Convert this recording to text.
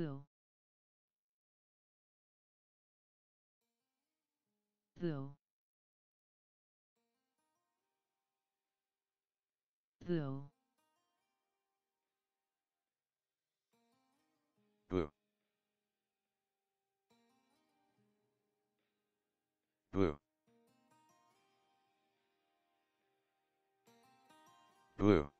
Though. Though. Though. Boo. Blue. Blue.